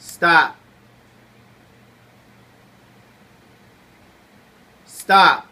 Stop. Stop.